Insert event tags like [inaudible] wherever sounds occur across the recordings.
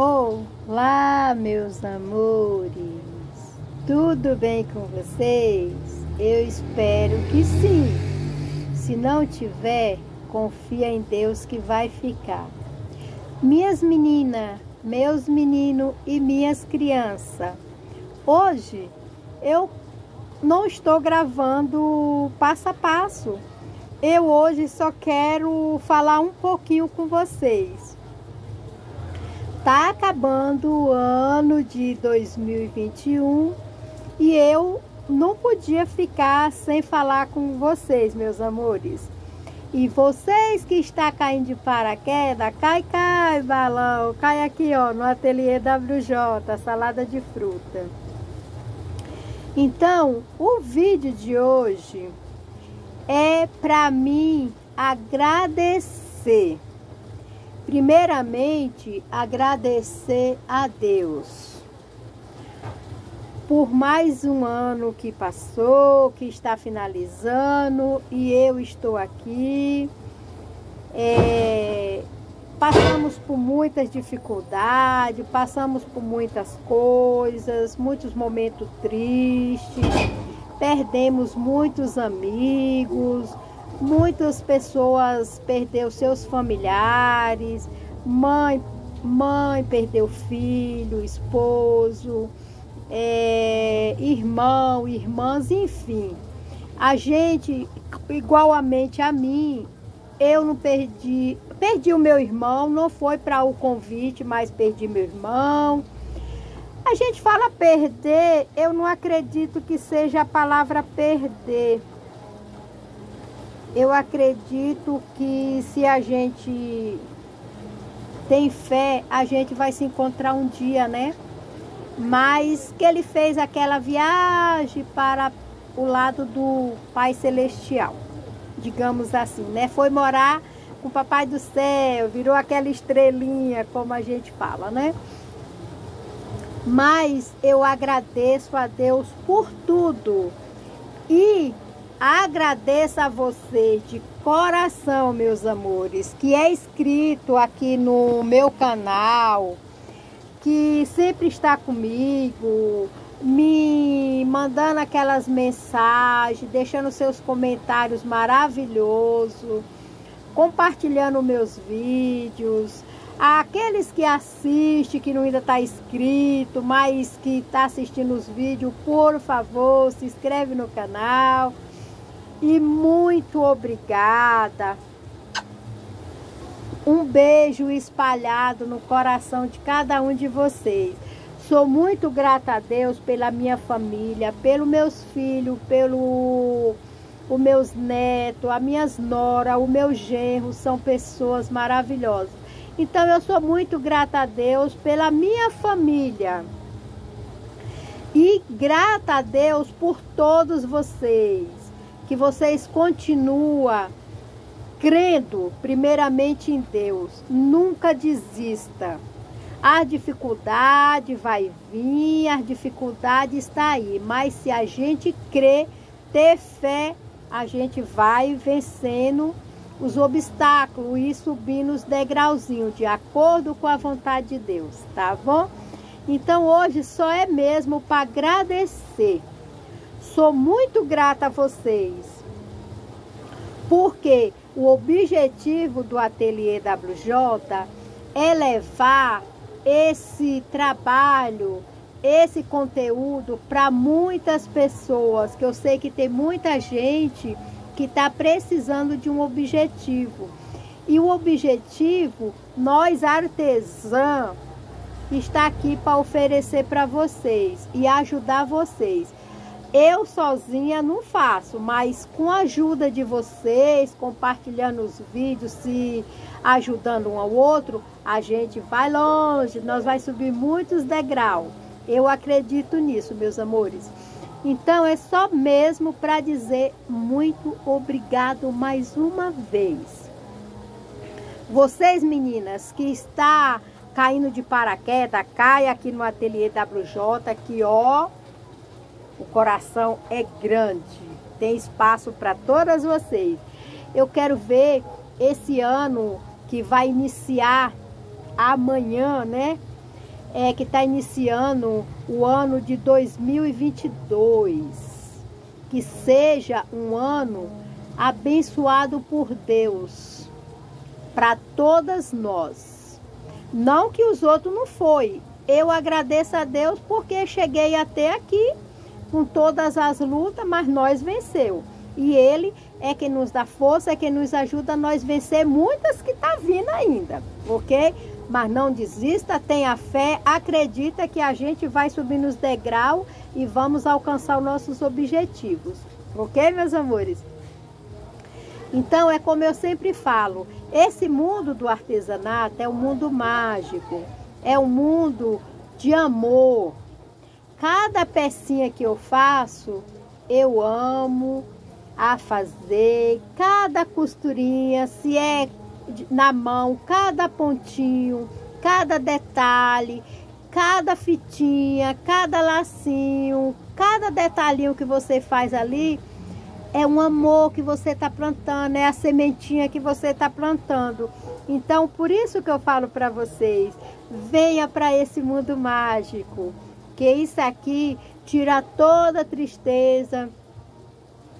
Olá, meus amores. Tudo bem com vocês? Eu espero que sim. Se não tiver, confia em Deus que vai ficar. Minhas meninas, meus meninos e minhas crianças, hoje eu não estou gravando passo a passo. Eu hoje só quero falar um pouquinho com vocês Tá acabando o ano de 2021 e eu não podia ficar sem falar com vocês, meus amores. E vocês que está caindo de paraquedas, cai, cai, balão, cai aqui, ó, no ateliê WJ, salada de fruta. Então, o vídeo de hoje é para mim agradecer Primeiramente, agradecer a Deus por mais um ano que passou, que está finalizando e eu estou aqui. É, passamos por muitas dificuldades, passamos por muitas coisas, muitos momentos tristes, perdemos muitos amigos Muitas pessoas perderam seus familiares, mãe, mãe perdeu filho, esposo, é, irmão, irmãs, enfim. A gente, igualmente a mim, eu não perdi, perdi o meu irmão, não foi para o convite, mas perdi meu irmão. A gente fala perder, eu não acredito que seja a palavra perder eu acredito que se a gente tem fé, a gente vai se encontrar um dia, né? Mas que ele fez aquela viagem para o lado do Pai Celestial, digamos assim, né? Foi morar com o Papai do Céu, virou aquela estrelinha, como a gente fala, né? Mas eu agradeço a Deus por tudo. E Agradeço a você de coração, meus amores, que é inscrito aqui no meu canal, que sempre está comigo, me mandando aquelas mensagens, deixando seus comentários maravilhosos, compartilhando meus vídeos. Aqueles que assistem, que não ainda está inscrito, mas que está assistindo os vídeos, por favor, se inscreve no canal e muito obrigada. Um beijo espalhado no coração de cada um de vocês. Sou muito grata a Deus pela minha família, pelos meus filhos, pelo os meus netos, as minhas noras, o meu genro, são pessoas maravilhosas. Então eu sou muito grata a Deus pela minha família. E grata a Deus por todos vocês que vocês continuam crendo primeiramente em Deus. Nunca desista. A dificuldade vai vir, a dificuldade está aí, mas se a gente crê, ter fé, a gente vai vencendo os obstáculos e subindo os degrauzinhos de acordo com a vontade de Deus, tá bom? Então hoje só é mesmo para agradecer. Sou muito grata a vocês, porque o objetivo do Ateliê WJ é levar esse trabalho, esse conteúdo para muitas pessoas, que eu sei que tem muita gente que está precisando de um objetivo. E o objetivo, nós artesãos, está aqui para oferecer para vocês e ajudar vocês. Eu sozinha não faço, mas com a ajuda de vocês, compartilhando os vídeos, se ajudando um ao outro, a gente vai longe, nós vai subir muitos degraus. Eu acredito nisso, meus amores. Então é só mesmo para dizer muito obrigado mais uma vez. Vocês meninas que está caindo de paraquedas, cai aqui no ateliê WJ, que ó, o coração é grande, tem espaço para todas vocês. Eu quero ver esse ano que vai iniciar amanhã, né? é, que está iniciando o ano de 2022. Que seja um ano abençoado por Deus para todas nós. Não que os outros não foi. Eu agradeço a Deus porque cheguei até aqui com todas as lutas, mas nós venceu. E ele é quem nos dá força, é quem nos ajuda a nós vencer muitas que tá vindo ainda, ok? Mas não desista, tenha fé, acredita que a gente vai subir nos degraus e vamos alcançar os nossos objetivos, ok, meus amores? Então, é como eu sempre falo, esse mundo do artesanato é um mundo mágico, é um mundo de amor. Cada pecinha que eu faço, eu amo a fazer, cada costurinha, se é na mão, cada pontinho, cada detalhe, cada fitinha, cada lacinho, cada detalhinho que você faz ali, é um amor que você está plantando, é a sementinha que você está plantando. Então, por isso que eu falo para vocês, venha para esse mundo mágico, que isso aqui tira toda a tristeza.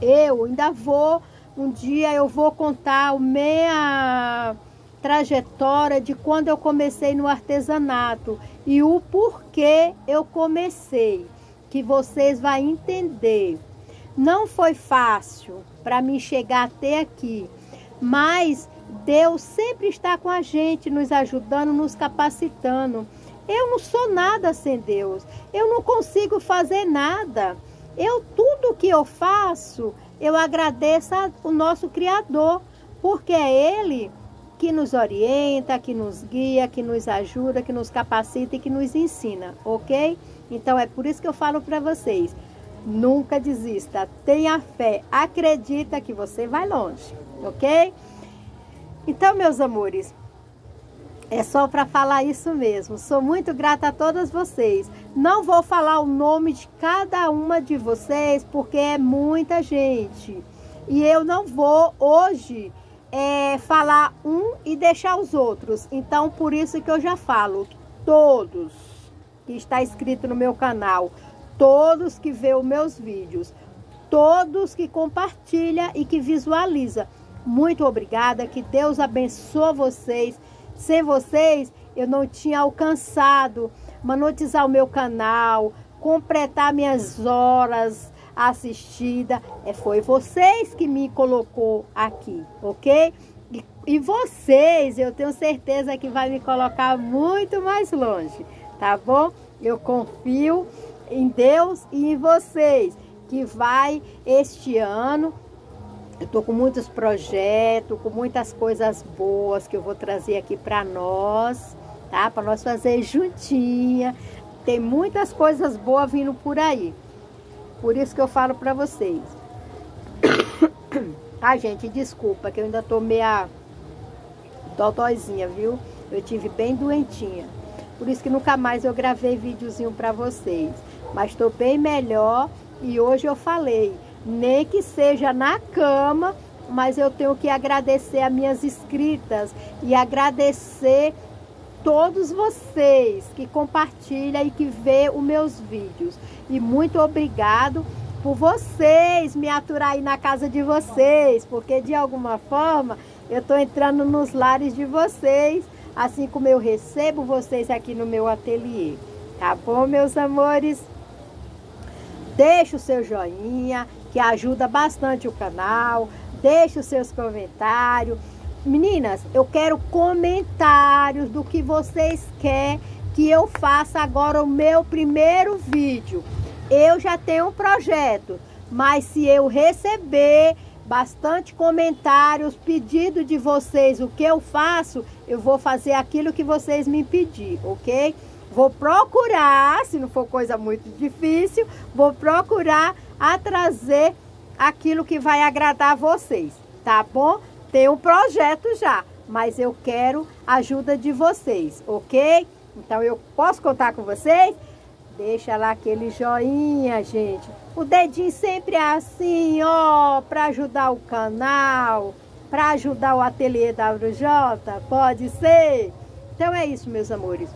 Eu ainda vou, um dia eu vou contar a minha trajetória de quando eu comecei no artesanato e o porquê eu comecei, que vocês vão entender. Não foi fácil para mim chegar até aqui, mas Deus sempre está com a gente, nos ajudando, nos capacitando. Eu não sou nada sem Deus. Eu não consigo fazer nada. Eu tudo que eu faço, eu agradeço ao nosso Criador, porque é Ele que nos orienta, que nos guia, que nos ajuda, que nos capacita e que nos ensina, ok? Então é por isso que eu falo para vocês. Nunca desista, tenha fé, acredita que você vai longe, ok? Então, meus amores, é só para falar isso mesmo. Sou muito grata a todas vocês. Não vou falar o nome de cada uma de vocês, porque é muita gente. E eu não vou hoje é, falar um e deixar os outros. Então, por isso que eu já falo, todos que está escrito no meu canal, todos que vê os meus vídeos, todos que compartilha e que visualiza. Muito obrigada, que Deus abençoe vocês. Sem vocês, eu não tinha alcançado monetizar o meu canal, completar minhas horas assistidas. É, foi vocês que me colocou aqui, ok? E, e vocês, eu tenho certeza que vai me colocar muito mais longe, tá bom? Eu confio em Deus e em vocês, que vai este ano. Eu estou com muitos projetos, com muitas coisas boas que eu vou trazer aqui para nós, tá? Para nós fazer juntinha. Tem muitas coisas boas vindo por aí. Por isso que eu falo para vocês. [coughs] Tá, gente? Desculpa que eu ainda tô meia dodóizinha, viu? Eu tive bem doentinha. Por isso que nunca mais eu gravei videozinho para vocês mas estou bem melhor e hoje eu falei, nem que seja na cama, mas eu tenho que agradecer as minhas inscritas e agradecer todos vocês que compartilham e que vê os meus vídeos. E muito obrigado por vocês me aturar aí na casa de vocês, porque de alguma forma eu estou entrando nos lares de vocês, assim como eu recebo vocês aqui no meu ateliê. Tá bom, meus amores? Deixe o seu joinha, que ajuda bastante o canal. Deixe os seus comentários. Meninas, eu quero comentários do que vocês querem que eu faça agora o meu primeiro vídeo. Eu já tenho um projeto, mas se eu receber bastante comentários, pedido de vocês o que eu faço, eu vou fazer aquilo que vocês me pedir, ok? Vou procurar, se não for coisa muito difícil, vou procurar a trazer aquilo que vai agradar vocês, tá bom? Tem um projeto já, mas eu quero a ajuda de vocês, ok? Então eu posso contar com vocês? Deixa lá aquele joinha, gente. O dedinho sempre é assim, ó, para ajudar o canal, para ajudar o ateliê WJ, pode ser? Então é isso, meus amores.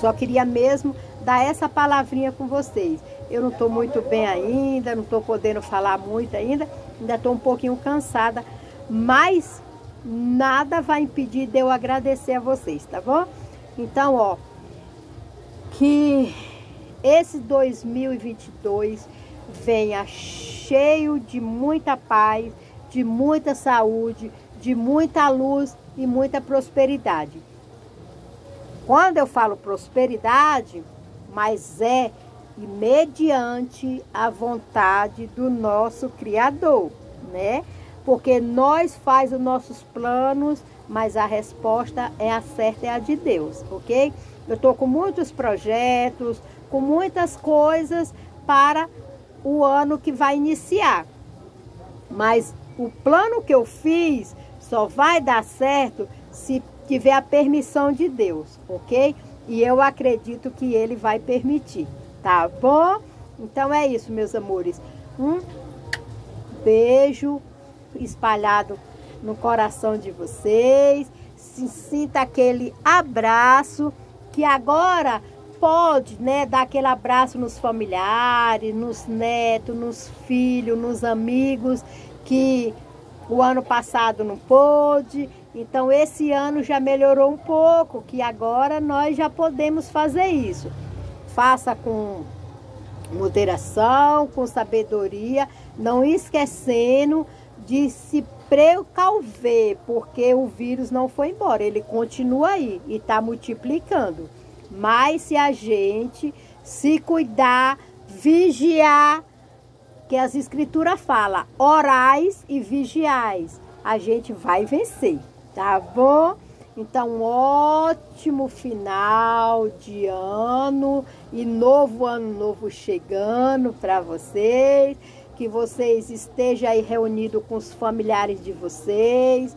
Só queria mesmo dar essa palavrinha com vocês. Eu não estou muito bem ainda, não estou podendo falar muito ainda, ainda estou um pouquinho cansada, mas nada vai impedir de eu agradecer a vocês, tá bom? Então, ó, que esse 2022 venha cheio de muita paz, de muita saúde, de muita luz e muita prosperidade. Quando eu falo prosperidade, mas é mediante a vontade do nosso Criador, né? Porque nós faz os nossos planos, mas a resposta é a certa, é a de Deus, ok? Eu estou com muitos projetos, com muitas coisas para o ano que vai iniciar. Mas o plano que eu fiz só vai dar certo se tiver a permissão de Deus, ok? E eu acredito que Ele vai permitir, tá bom? Então é isso, meus amores. Um beijo espalhado no coração de vocês. Se sinta aquele abraço que agora pode, né, dar aquele abraço nos familiares, nos netos, nos filhos, nos amigos que o ano passado não pôde. Então esse ano já melhorou um pouco, que agora nós já podemos fazer isso. Faça com moderação, com sabedoria, não esquecendo de se precauver, porque o vírus não foi embora, ele continua aí e está multiplicando. Mas se a gente se cuidar, vigiar, que as escrituras falam, orais e vigiais, a gente vai vencer, tá bom? Então, ótimo final de ano e novo ano novo chegando para vocês. Que vocês estejam aí reunidos com os familiares de vocês,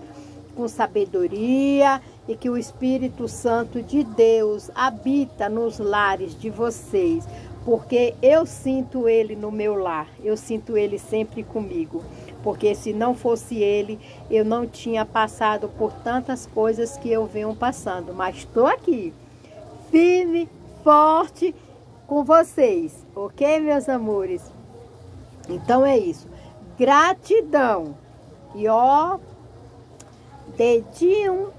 com sabedoria e que o Espírito Santo de Deus habita nos lares de vocês, porque eu sinto ele no meu lar, eu sinto ele sempre comigo. Porque se não fosse ele, eu não tinha passado por tantas coisas que eu venho passando. Mas estou aqui, firme, forte com vocês, ok, meus amores? Então é isso. Gratidão. E ó, dedinho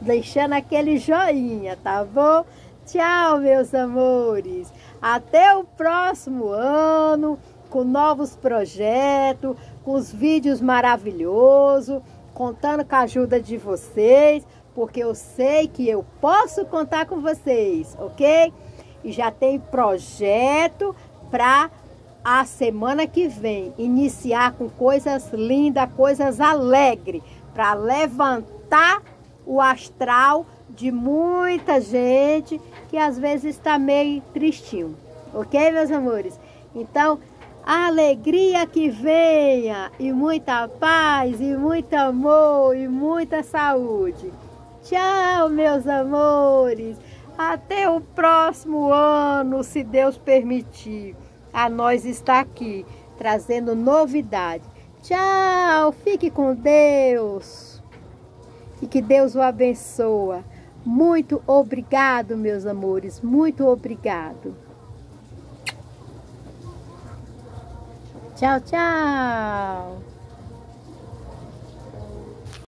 deixando aquele joinha, tá bom? Tchau, meus amores. Até o próximo ano, com novos projetos, com os vídeos maravilhosos, contando com a ajuda de vocês, porque eu sei que eu posso contar com vocês, ok? E já tem projeto para a semana que vem iniciar com coisas lindas, coisas alegres, para levantar o astral de muita gente que às vezes está meio tristinho. Ok, meus amores? Então, alegria que venha, e muita paz, e muito amor, e muita saúde. Tchau, meus amores. Até o próximo ano, se Deus permitir. A nós está aqui, trazendo novidade. Tchau, fique com Deus e que Deus o abençoa. Muito obrigado, meus amores, muito obrigado. Tchau, tchau.